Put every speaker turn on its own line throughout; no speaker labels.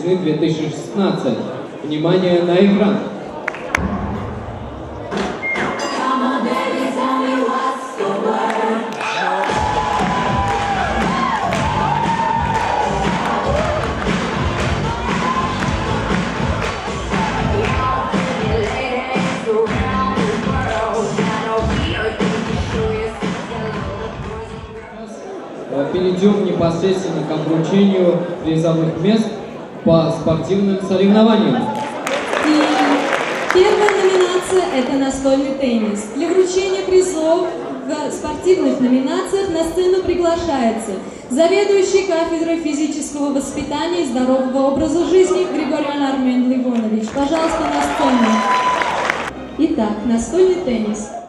весны 2016. Внимание на экран! перейдем непосредственно к обручению призовых мест по спортивным соревнованиям.
И первая номинация – это настольный теннис. Для вручения призов в спортивных номинациях на сцену приглашается заведующий кафедрой физического воспитания и здорового образа жизни Григорий Армен Ливонович. Пожалуйста, на сцену. Итак, настольный теннис –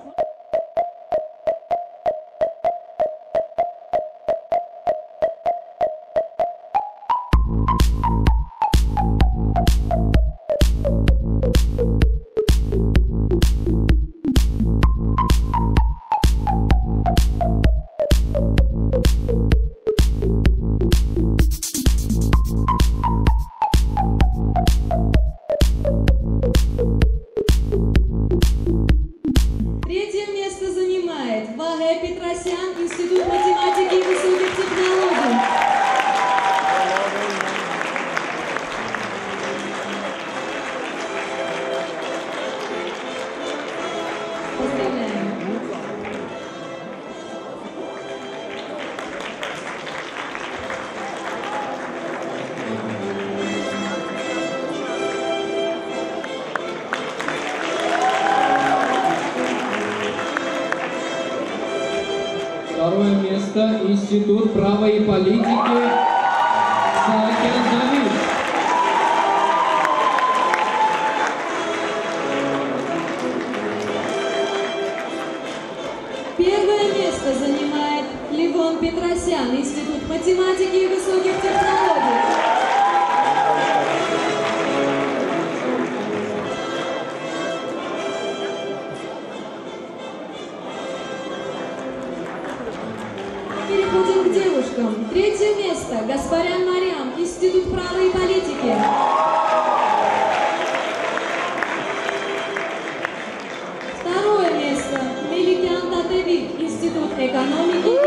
económicos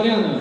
дворяна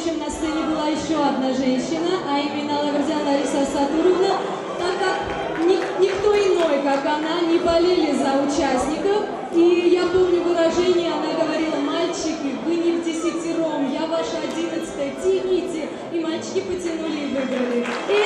чем на сцене была еще одна женщина, а именно Лавердян Лариса Сатуровна, так как ни, никто иной, как она, не болели за участников. И я помню выражение, она говорила, мальчики, вы не в десятером, я ваша одиннадцатая, тяните. И мальчики потянули и выиграли. И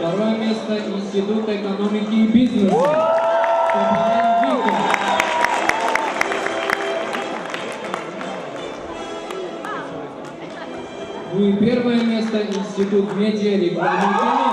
Второе место Институт
экономики и бизнеса. Ну и первое место Институт медиа, и рекламы.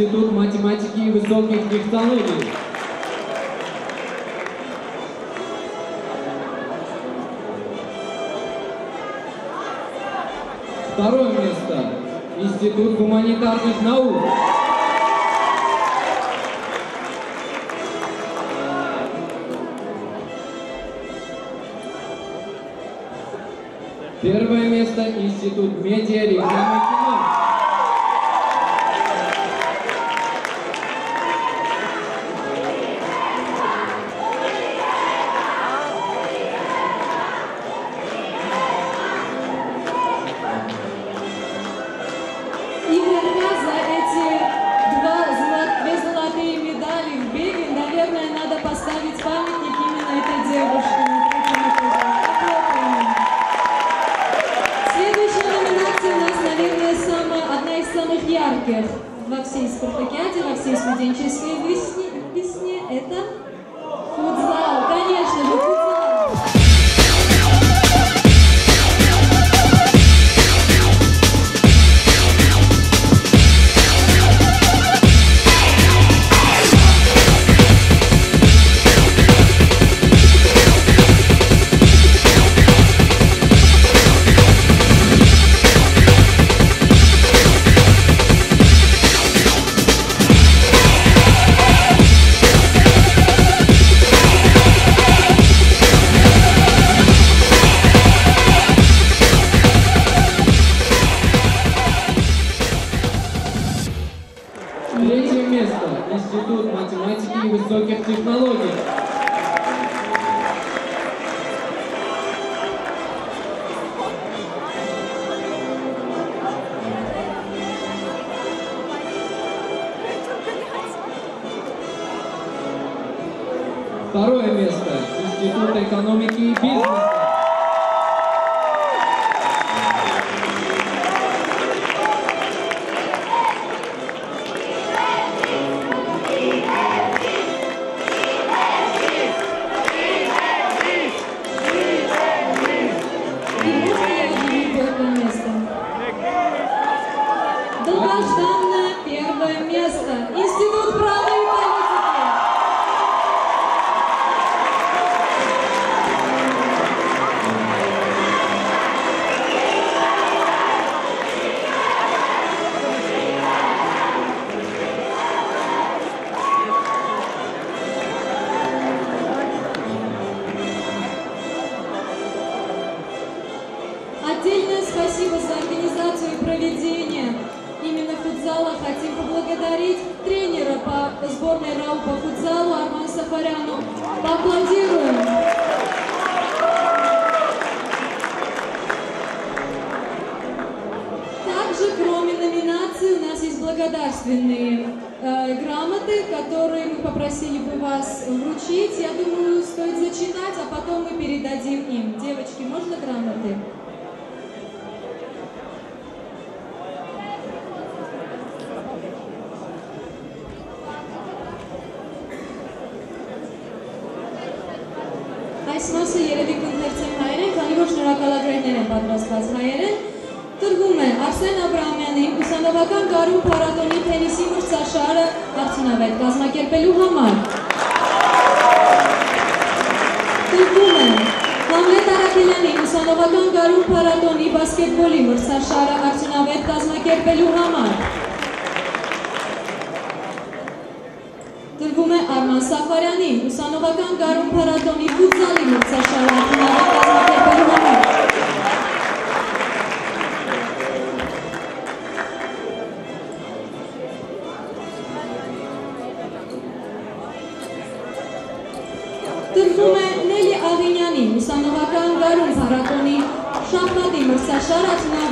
Институт математики и высоких технологий. Второе место. Институт гуманитарных наук. Первое место – Институт медиа, рекламы и кино.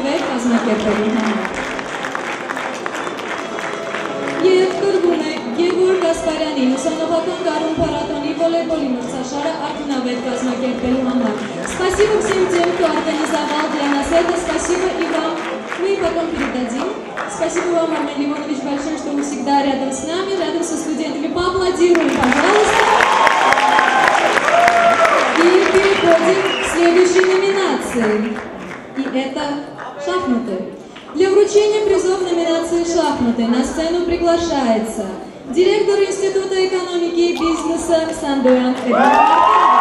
Bekazmak edelim. Երկրվում է Գևոր Գասպարյանի լուսանողական կարում փառատոնի վոլեյբոլի մրցաշարը արդյունավետ կազմակերպելու համար։ Спасибо всем тем, кто организовал для нас это. Спасибо и вам. Мы потом передадим. Спасибо вам, Армен Лимонович, большое, что вы всегда рядом с нами, рядом со студентами. Поаплодируем, пожалуйста. И переходим к следующей номинации. И это «Шахматы». Для вручения призов номинации «Шахматы» на сцену приглашается директор Института экономики и бизнеса Сандуян Эдуард.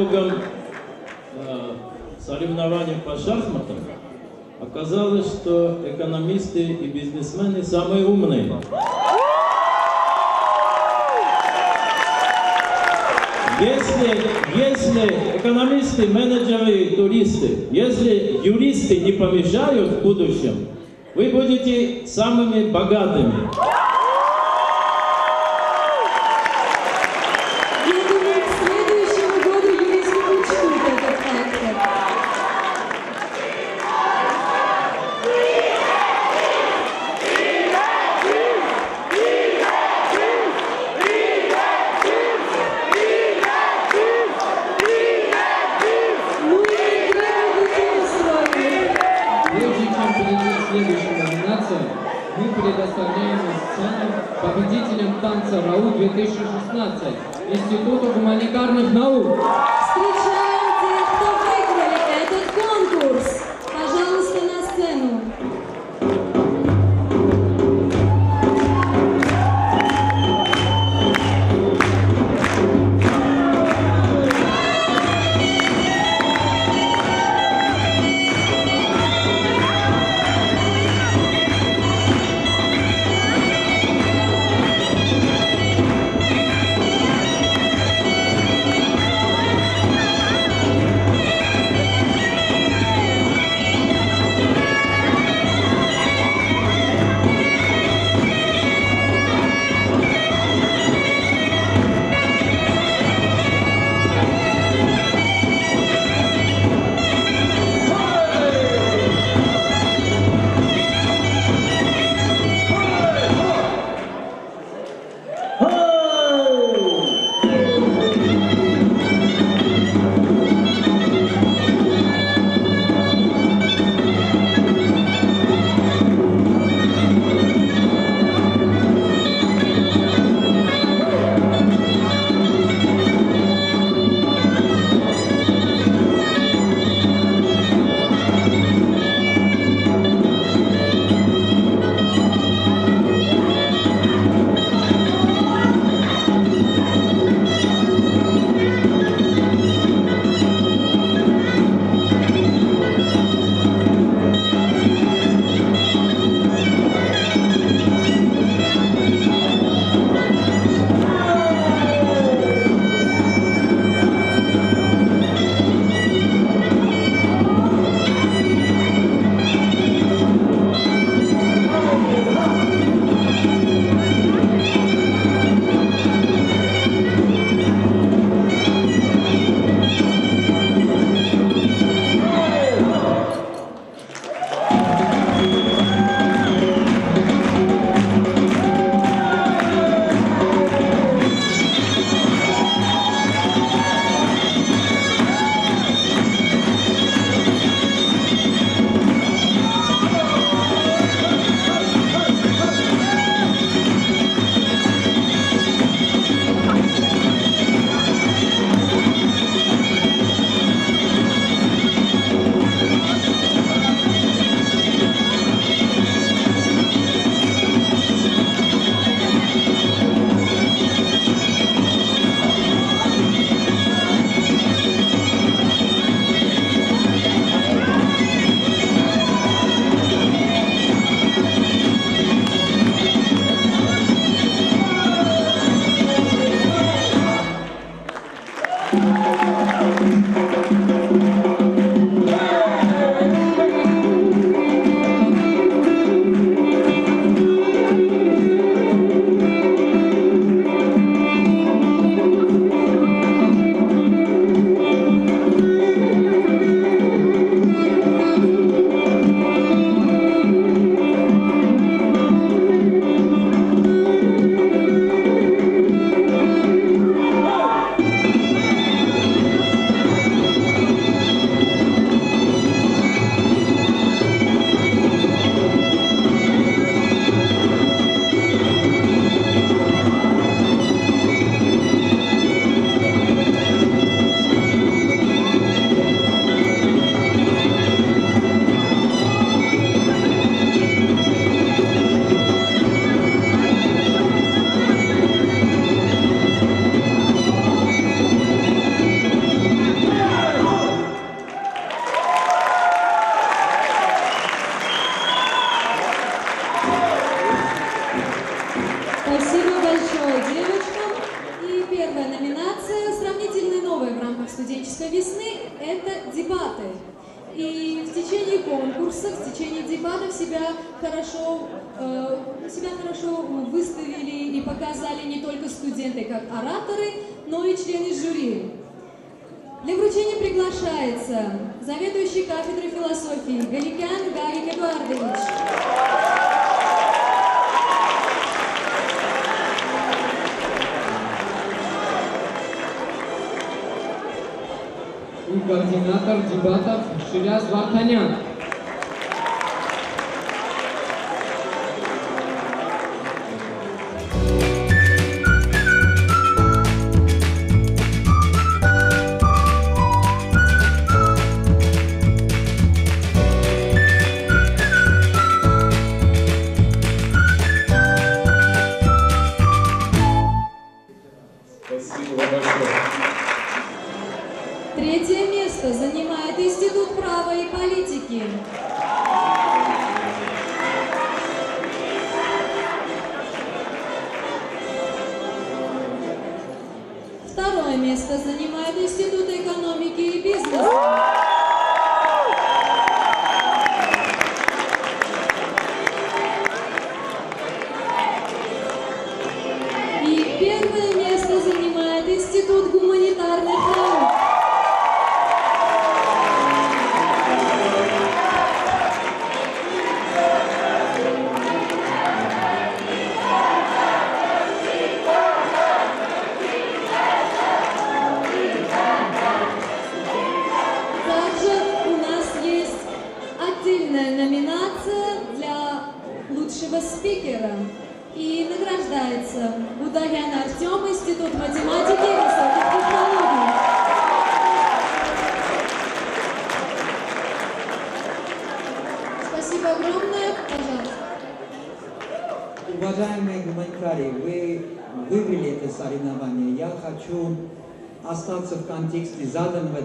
итогам э, по шахматам оказалось, что экономисты и бизнесмены самые умные. Если, если экономисты, менеджеры, туристы, если юристы не помешают в будущем, вы будете самыми богатыми.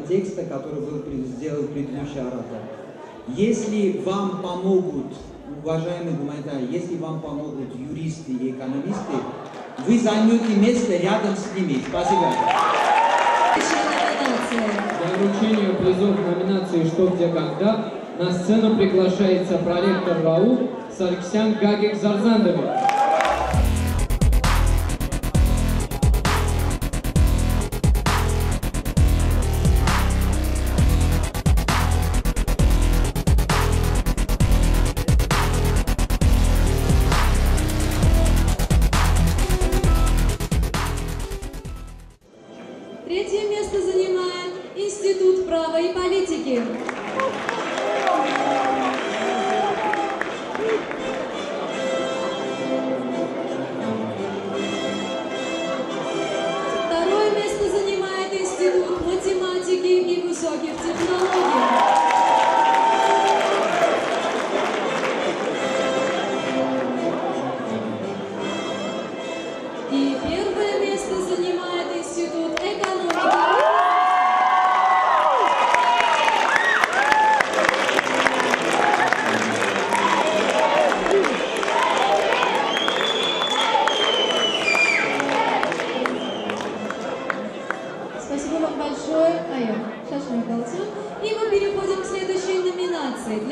текста, который был сделан предыдущий оратор. Если вам помогут, уважаемые гуманитарии, если вам помогут юристы и экономисты, вы займете место рядом с ними. Спасибо.
Для вручения призов номинации «Что, где, когда» на сцену приглашается проректор ВАУ Сарксян Гагик
Зарзандова.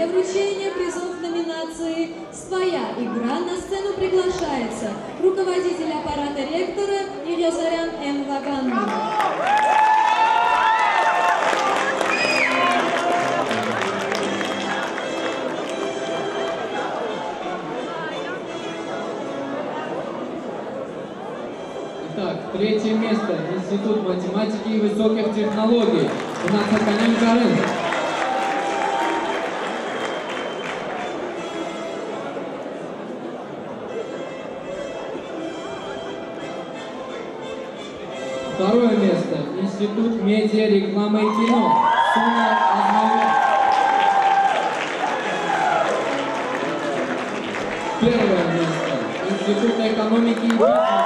Для вручения призов номинации «Своя игра» на сцену приглашается руководитель аппарата ректора Ильязарян М.
Итак, Третье место – Институт математики и высоких технологий. У нас Саканян Карен. Институт медиа, рекламы и кино. Суна Первое место. Институт экономики и бизнеса.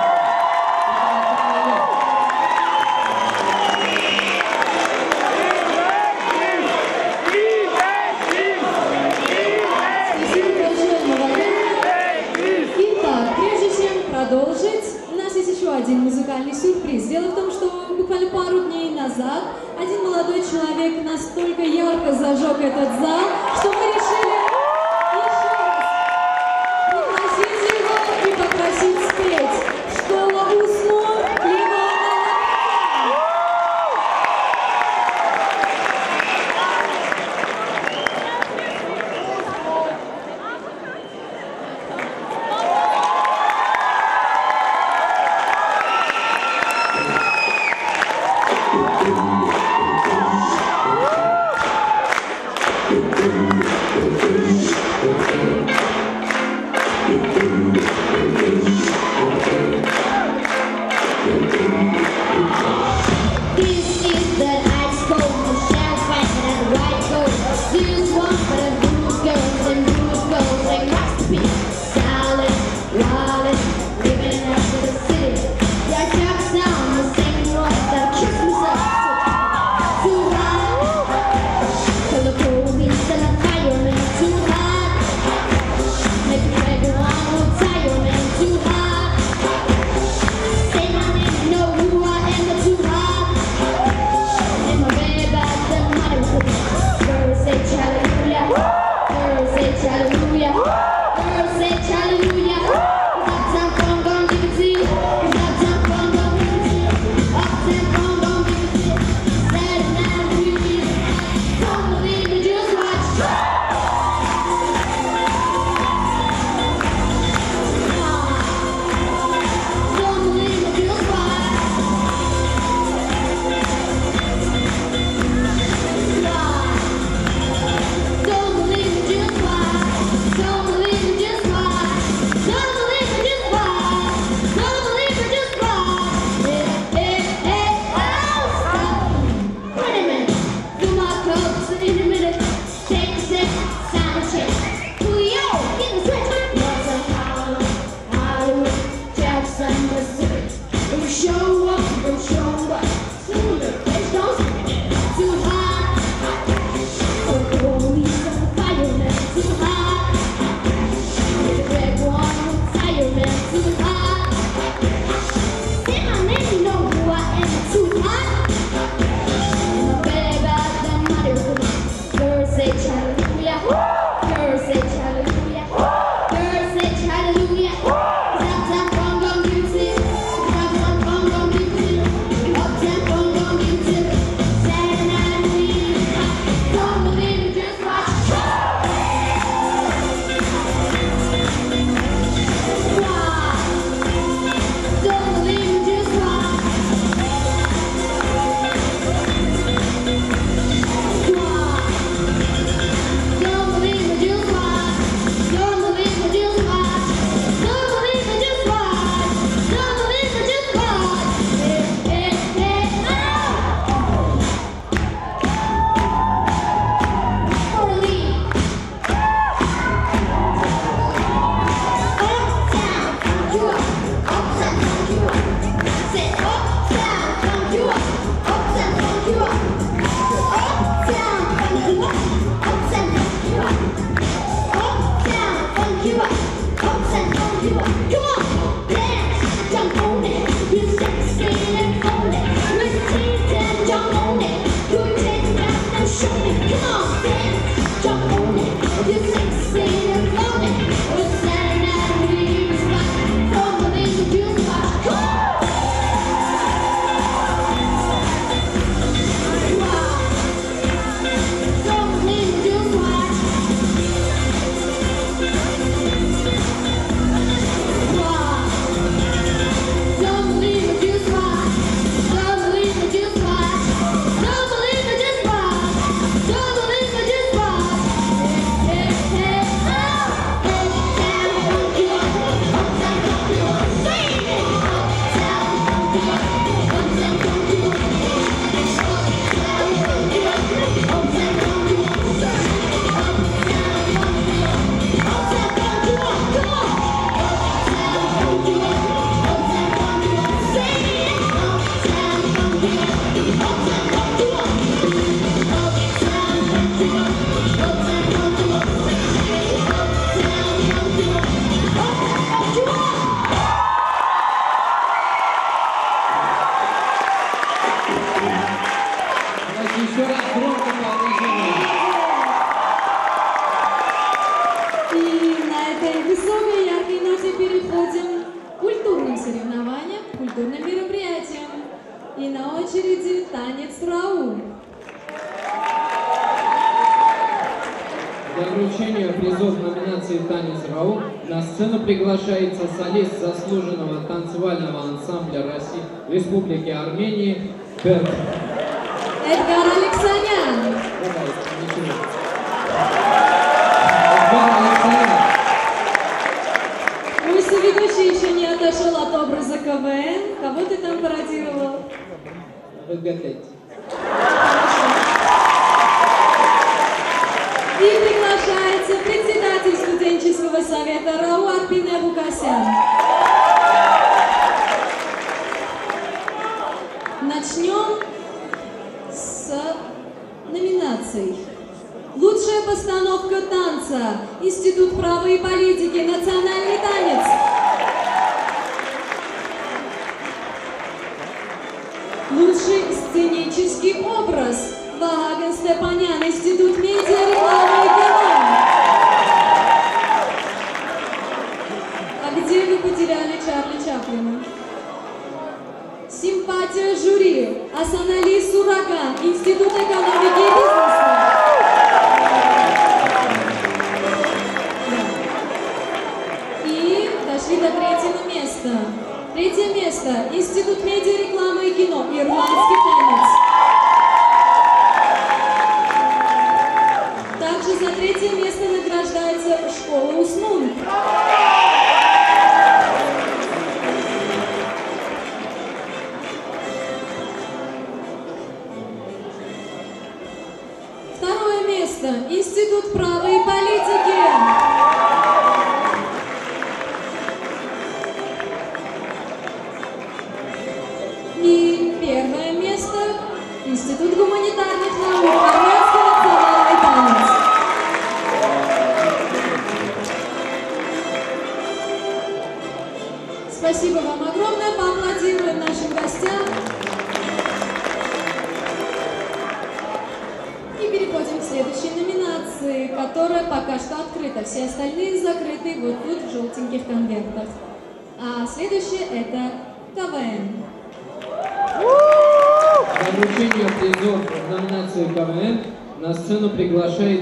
resgatei-te.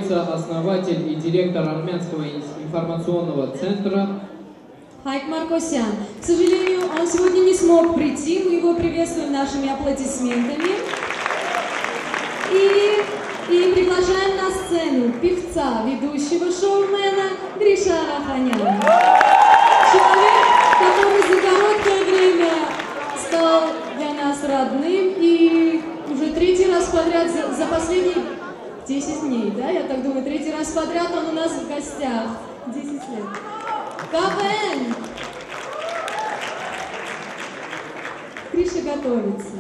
является основатель и директор Армянского информационного центра.
Хайк Маркосян. К сожалению, он сегодня не смог прийти. Мы его приветствуем нашими аплодисментами. И, и приглашаем на сцену певца, ведущего шоумена Гриша Раханяна. Человек, который за короткое время стал для нас родным и уже третий раз подряд за, за последний 10 дней, да? Я так думаю, третий раз подряд он у нас в гостях. 10 лет. КВН! Криша готовится.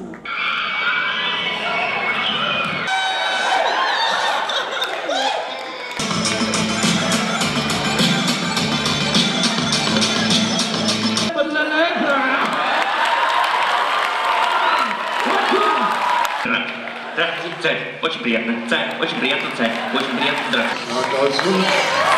царь, очень приятно, царь, очень приятно, царь, очень приятно, здравствуйте.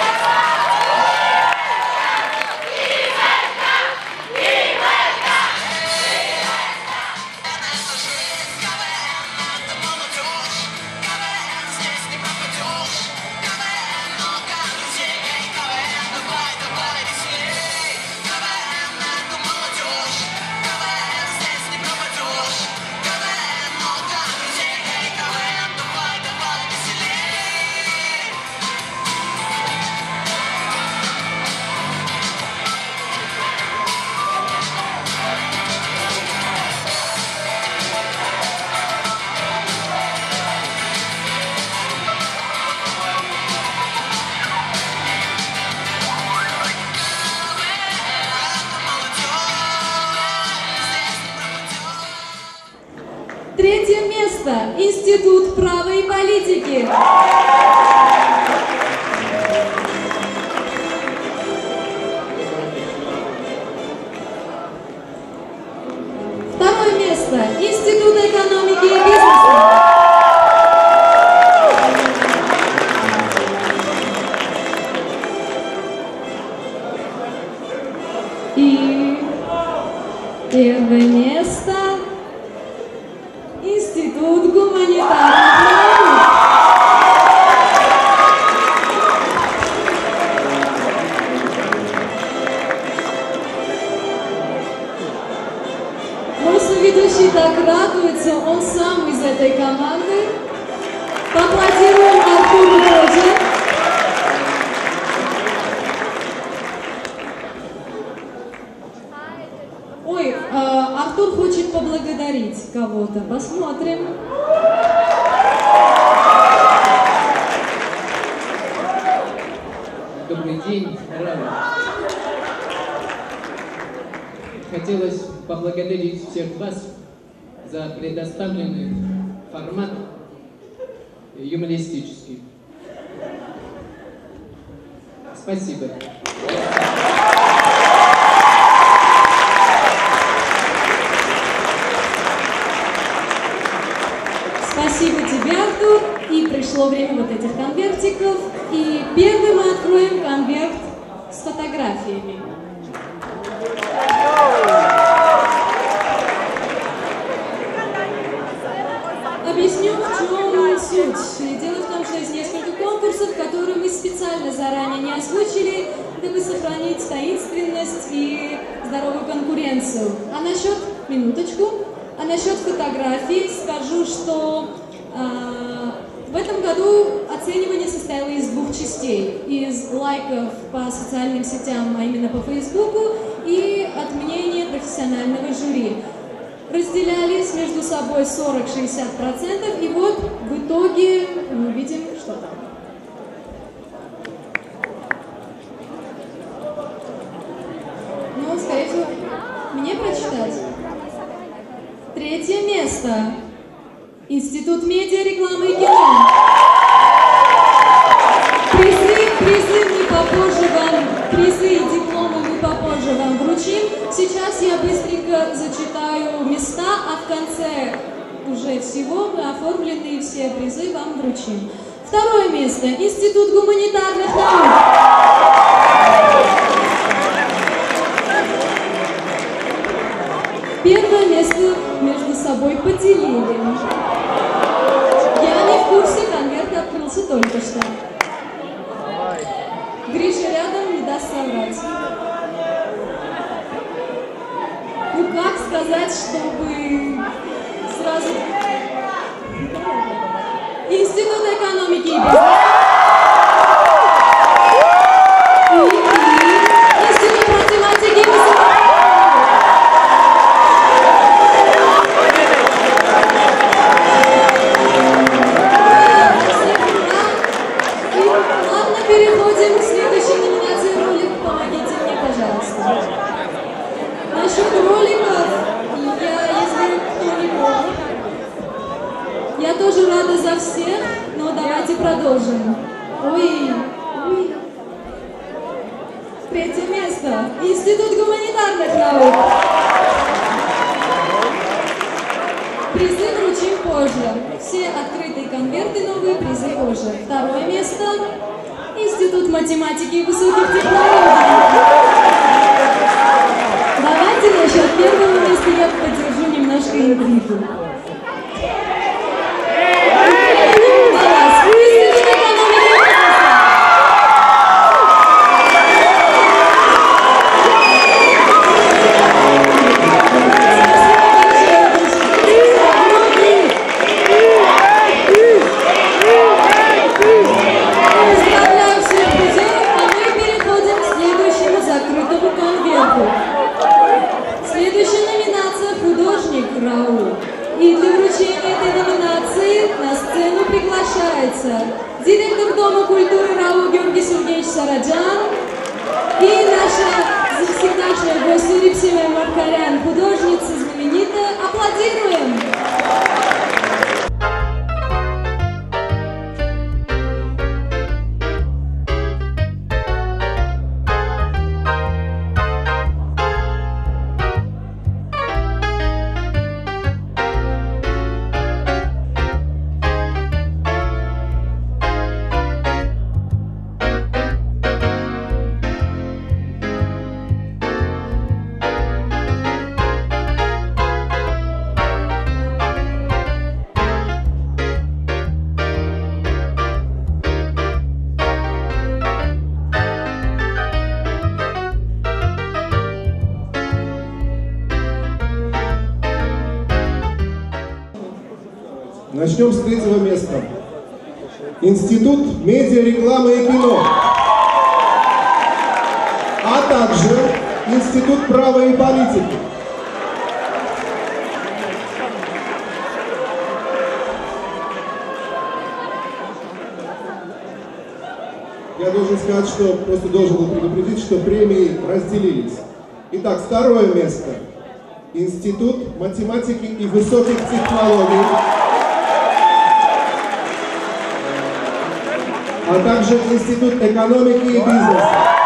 счастливое место.
лучше всего мы оформленные все призы вам вручим. Второе место. Институт гуманитарных наук. Первое место между собой поделили. Я не в курсе, конверт открылся только что.
что просто должен был предупредить, что премии разделились. Итак, второе место. Институт математики и высоких технологий. А также Институт экономики и бизнеса.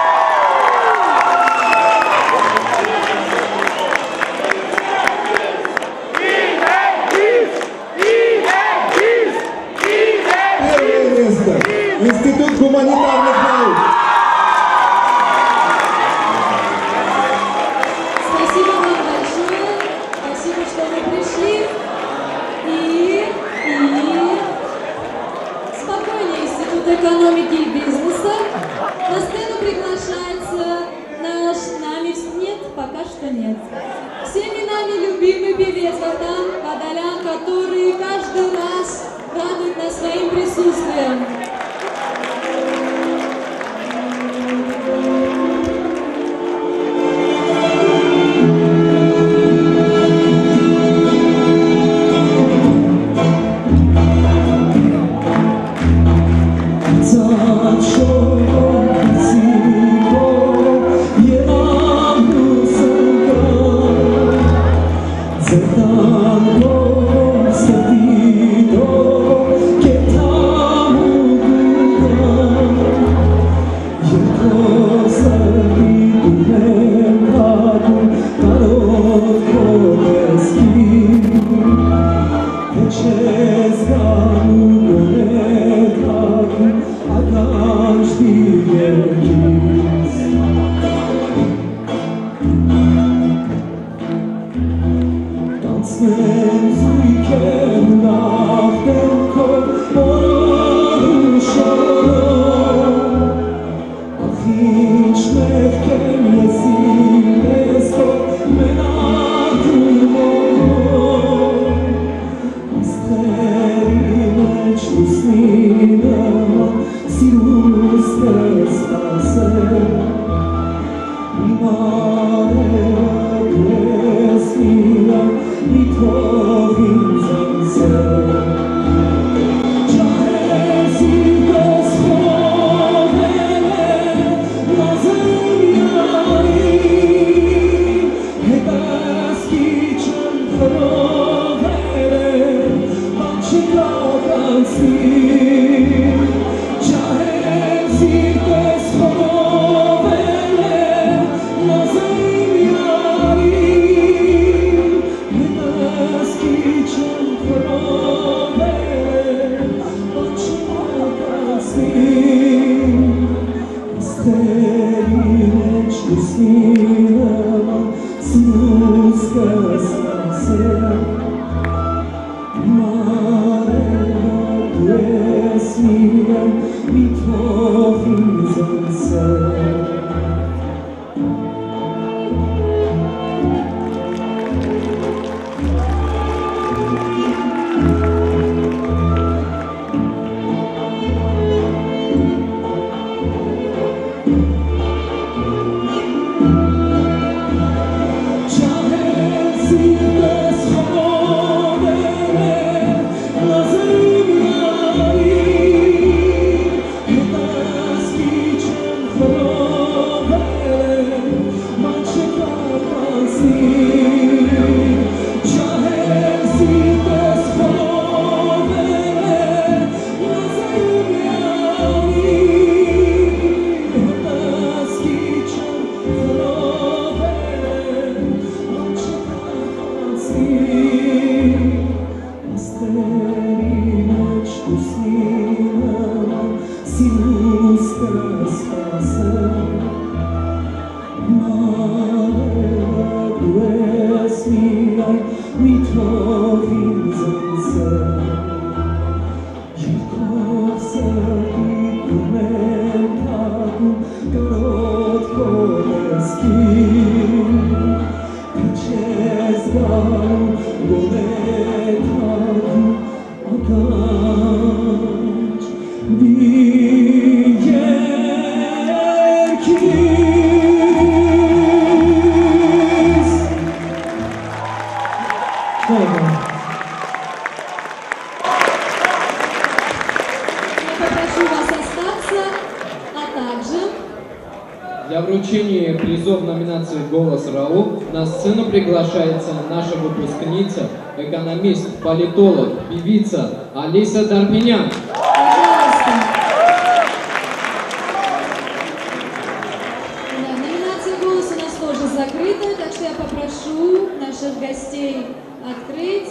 Так что я попрошу наших гостей открыть,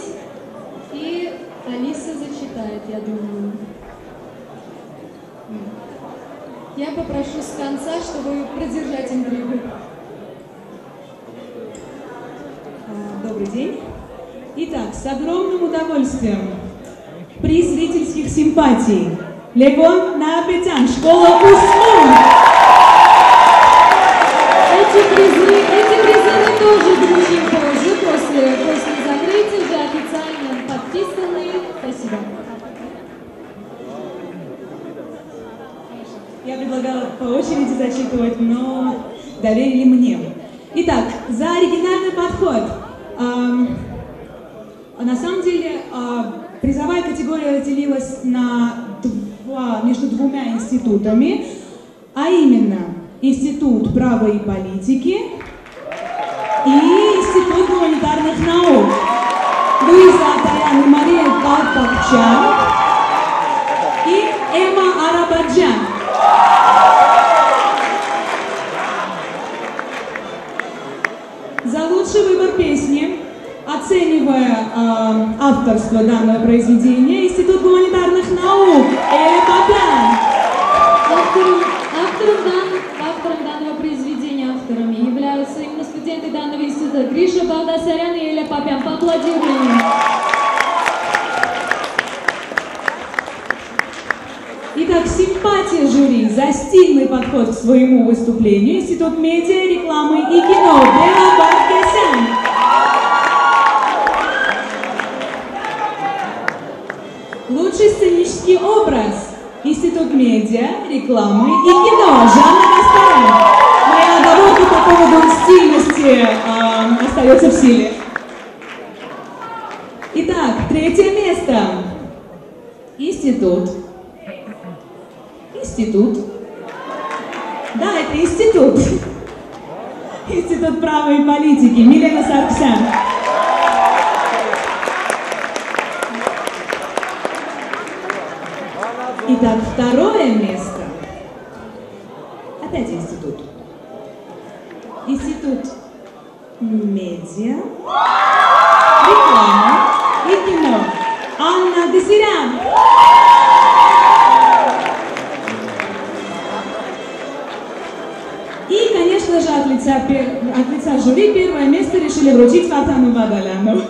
и Алиса зачитает, я думаю. Я попрошу с конца, чтобы продержать интригу.
Добрый день. Итак, с огромным удовольствием приз зрительских симпатий. Левон Наапетян, школа УСМУ.
Эти призы, эти призы мы тоже вручим позже, после, после закрытия, уже официально подписанные. Спасибо.
Я предлагала по очереди зачитывать, но доверили мне. Итак, за оригинальный подход. Ам, на самом деле а, призовая категория разделилась на два, между двумя институтами, а именно Институт права и политики и Институт гуманитарных наук. Луиза Атаян и Мария Калпакчан и Эмма Арабаджан. Оценивая э, авторство данного произведения, Институт гуманитарных наук Эля Папян.
Автором, автором, дан- автором данного произведения авторами являются именно студенты данного института Гриша Багдасарян и Эля Папян. Поаплодируем.
Итак, симпатия жюри за стильный подход к своему выступлению Институт медиа, рекламы и кино Бела Лучший сценический образ Институт медиа, рекламы и кино Жанна Кастаран. Моя оговорка по поводу стильности а, остается в силе. Итак, третье место. Институт Институт. Да, это институт. Институт права и политики. Милена Сарксян. Итак, второе место. Опять институт. Институт медиа, реклама и кино. Анна Десирян. И, конечно же, от лица, от лица жюри первое место решили вручить Фатану Бадаляну.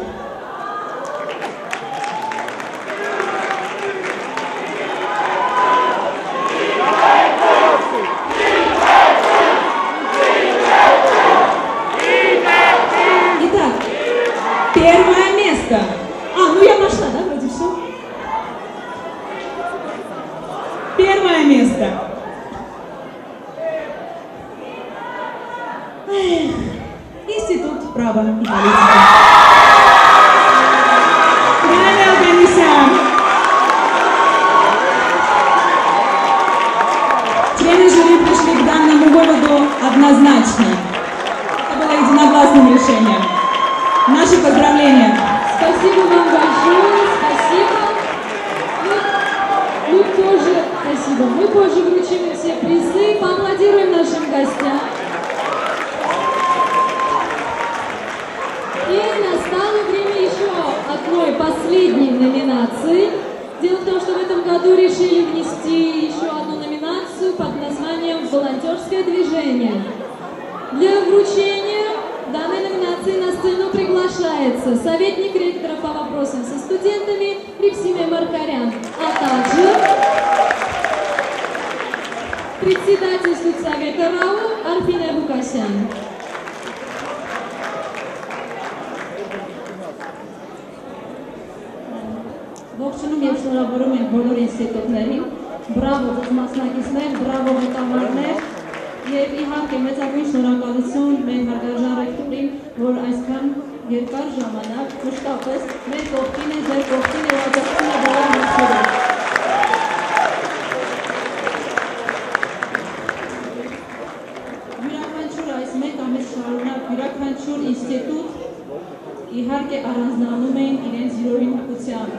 յուրաքանչյուր ինստիտուտ իհարկե առանձնանում էին իրենց յուրօրինակությամբ,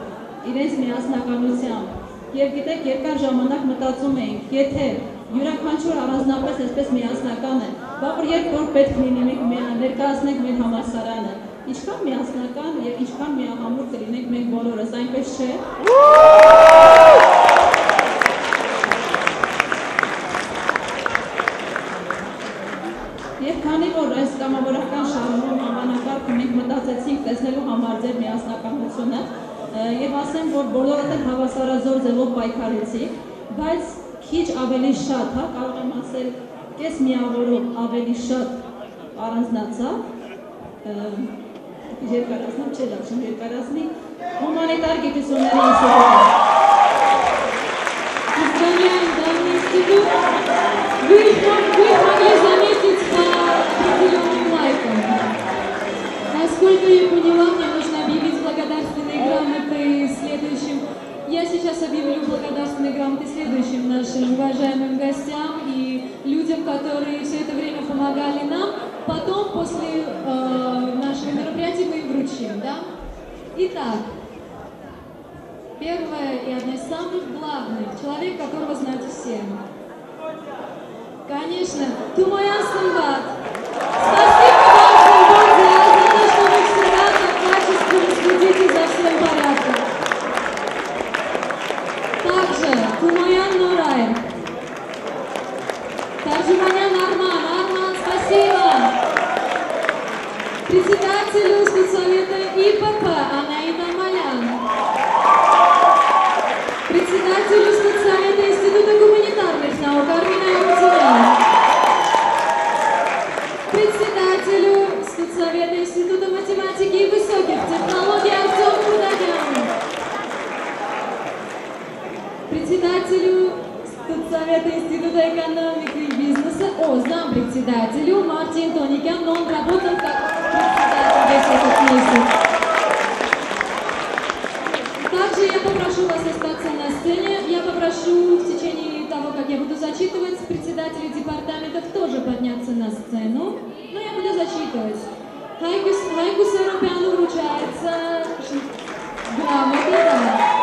իրենց միասնականությամբ։ Եվ գիտեք, երկար ժամանակ մտածում էինք, եթե յուրաքանչյուր առանձնապես այսպես միասնական է, բախոր երբ որ պետք լինի ներկայացնենք մեր համալսարանը, ինչքան միասնական եւ ինչքան միահամուռ կլինենք մենք բոլորս, այնպես չէ։ Քանի որ այս կամավորական շարժում համանակարգ մենք մտածեցինք տեսնելու համար ձեր միասնականությունը եւ ասեմ, որ բոլորովին հավասարազոր ձևով պայքարեցիք, բայց քիչ ավելի շատ, հա, կարող եմ ասել, կես միավորով ավելի շատ առանձնացա երկարացնեմ, չէ լավ, երկարացնի հումանիտար գիտությունների ինստիտուտը։
Իսպանիայի դամ ինստիտուտ Насколько я поняла, мне нужно объявить благодарственные грамоты следующим. Я сейчас объявлю благодарственные грамоты следующим нашим уважаемым гостям и людям, которые все это время помогали нам. Потом, после э, нашего мероприятия, мы им вручим, да? Итак, Первое и одно из самых главных, человек, которого знают все. Конечно, Тумаян Сымбат. Спасибо вам, Сымбат, за, за то, что вы всегда так качественно следите за всем порядком. Также Тумаян Нурай. Таржиманян Арман. Арман, спасибо. Председателю спецсовета ИПП Анаида Малян. Председателю спецсовета Института гуманитарных наук Армина Ярутинян. Председателю спецсовета Института математики и высоких технологий Артем Худагян. Председателю спецсовета Института экономики бизнеса, о, зампредседателю Мартин Тоникян, но он работал как председатель весь этот месяц. Также я попрошу вас остаться на сцене. Я попрошу в течение того, как я буду зачитывать, председателей департаментов тоже подняться на сцену. Но я буду зачитывать. Хайку, Хайку Саропяну вручается грамота.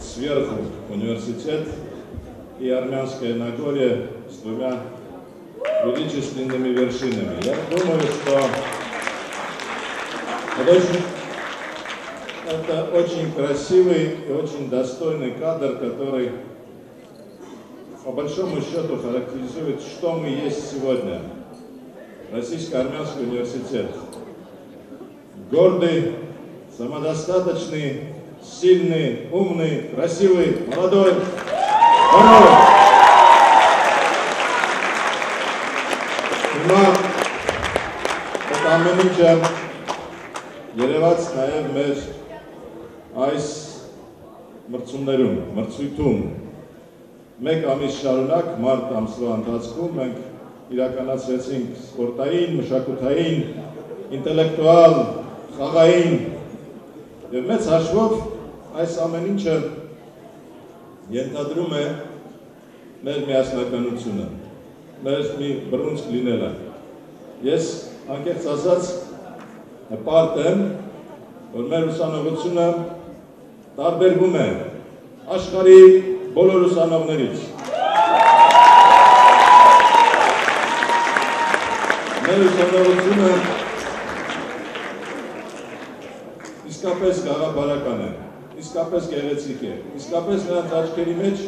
Сверху университет и Армянское Нагорье с двумя величественными вершинами. Я думаю, что это очень, это очень красивый и очень достойный кадр, который по большому счету характеризует, что мы есть сегодня. Российско-Армянский университет. Гордый, самодостаточный, сильный, умный, красивый, молодой, здоровый. Հիմա այդ ամեն ինչը երևաց նաև մեր այս մրցումներում, մրցույթում մեկ ամիս շարունակ մարտ ամսվա ընթացքում մենք իրականացրեցինք սպորտային, մշակութային, ինտելեկտուալ, խաղային եւ մեծ հաշվով այս ամեն ինչը ենթադրում է մեր միասնականությունը, մեր մի բռունցք լինելը։ Ես անկեղծ ասած հպարտ եմ, որ մեր ուսանողությունը տարբերվում է աշխարհի բոլոր ուսանողներից։ Մեր ուսանողությունը իսկապես գաղափարական է, իսկապես գեղեցիկ է, իսկապես նրանց աչքերի մեջ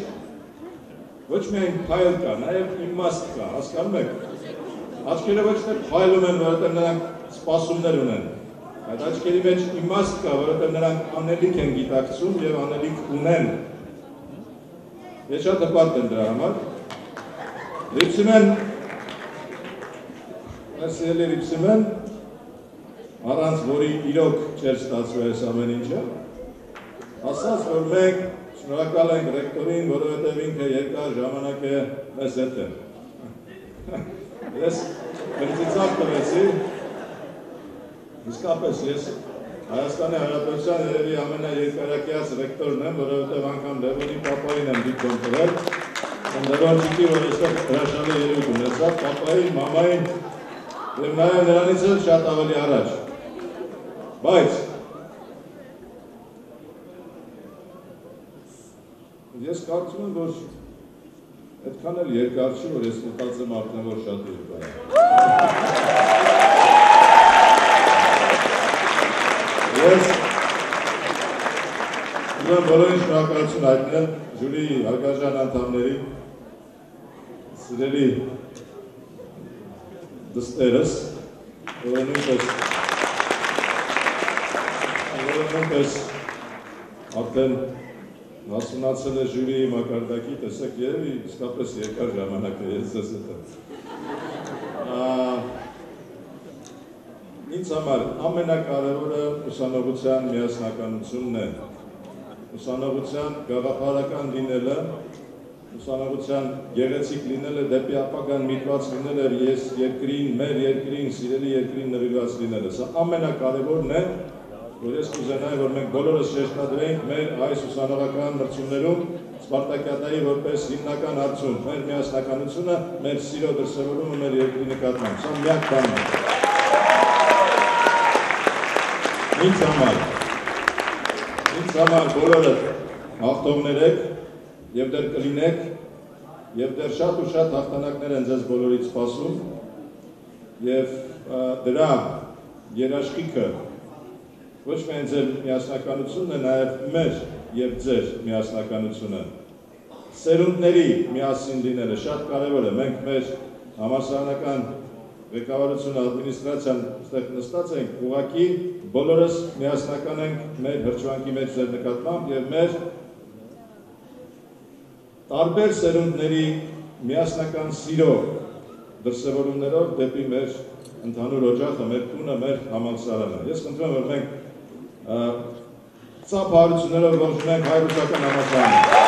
ոչ միայն փայլ կա, նաև իմաստ կա, հասկանում եք։ Աչքերը ոչ թե փայլում են, որովհետև նրանք սպասումներ ունեն, այդ աչքերի մեջ իմաստ կա, որովհետև նրանք անելիք են գիտակցում եւ անելիք ունեն։ Ես շատ հպարտ եմ դրա համար։ Լիպսիմեն, այս ելի Լիպսիմեն, առանց որի իրոք չէր ստացվում այս ամեն ինչը, ասաց, որ մենք շնորհակալ ենք ռեկտորին, որովհետև ինքը երկար ժամանակ է մեզ հետ է։ Ես մրցիցավ տվեցի, իսկապես ես Հայաստանի Հանրապետության երևի ամենաերկարակյաց ռեկտորն եմ, որովհետև անգամ Լևոնի պապային եմ դիպլոմ տվել։ ճիկի, որ այստեղ հրաշալի երևույթ ունեցավ, պապային, մամային, եւ նաեւ նրանից էլ շատ ավելի առաջ։ Բայց ես կարծում եմ, որ այդքան էլ երկար չի, որ ես մտածեմ արդեն որ շատ երկար է։ Ես ուզում բոլորին շնորհակալություն հայտնել ժյուրիի հարգարժան անդամների, սիրելի դստերս, որը նույնպես որը նույնպես արդեն հասունացել է ժյուրիի մակարդակի, տեսեք, երևի իսկապես երկար ժամանակ է ես ձեզ հետ եմ։ Ինձ համար ամենակարևորը ուսանողության միասնականությունն է։ Ուսանողության գաղափարական լինելը, ուսանողության գեղեցիկ լինելը, դեպի ապագան միտված լինելը, ես երկրին, մեր երկրին, սիրելի երկրին նվիրված լինելը։ Սա ամենակարևորն է, որ ես կուզենայի, որ մենք բոլորս շեշտադրենք մեր այս ուսանողական մրցումներում Սպարտակիադայի որպես հիմնական արդյուն, մեր միասնականությունը, մեր սիրո դրսևորումը մեր երկրի նկատմամբ։ Սա միակ բանն է։ Ինձ համար, ինձ համար բոլորը հաղթողներ եք եւ դեռ կլինեք եւ դեռ շատ ու շատ հաղթանակներ են ձեզ բոլորից սպասում եւ դրա երաշխիքը ոչ միայն ձեր միասնականությունն է, նաև մեր եւ ձեր միասնականությունը։ Սերունդների միասին լինելը շատ կարևոր է։ Մենք մեր համասարանական ղեկավարությունը, ադմինիստրացիան այստեղ նստած ենք, ուղղակի բոլորս միասնական ենք մեր հրճվանքի մեջ ձեր նկատմամբ եւ մեր տարբեր սերունդների միասնական սիրո դրսևորումներով դեպի մեր ընդհանուր օջախը, մեր տունը, մեր համալսարանը։ Ես խնդրում եմ, որ մենք Սա բարությունները ողջունում ենք հայ ռուսական համալսարանը։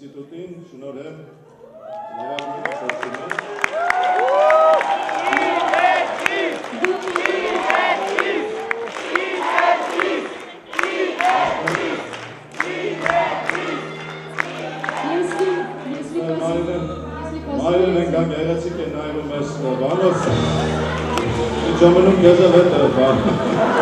ինստիտուտին շնորհեմ լավագույն Մայրն ենքան գեղեցիկ է նայում ես բանով, ժամանում գեզը հետ է բանով։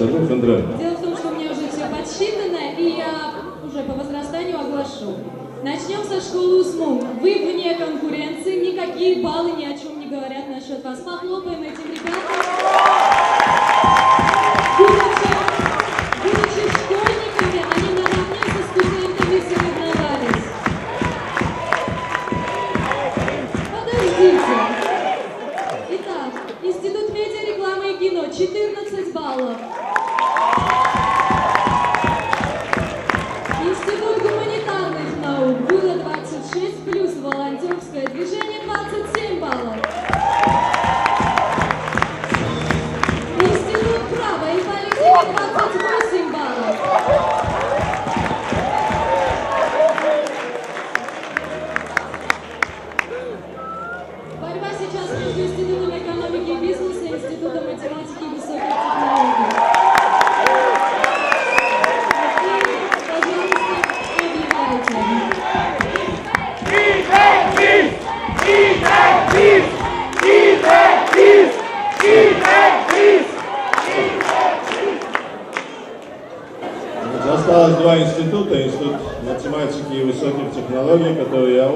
ваша, ну,
Дело в том, что у меня уже все подсчитано, и я уже по возрастанию оглашу. Начнем со школы УСМУ. Вы вне конкуренции, никакие баллы ни о чем не говорят насчет вас. Похлопаем
их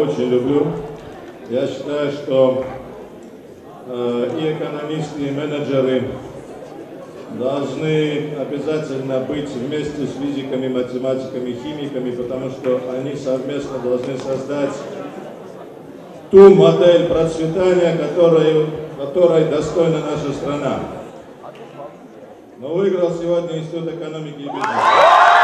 очень люблю. Я считаю, что э, и экономисты, и менеджеры должны обязательно быть вместе с физиками, математиками, химиками, потому что они совместно должны создать ту модель процветания, которой, которой достойна наша страна. Но выиграл сегодня Институт экономики и бизнеса.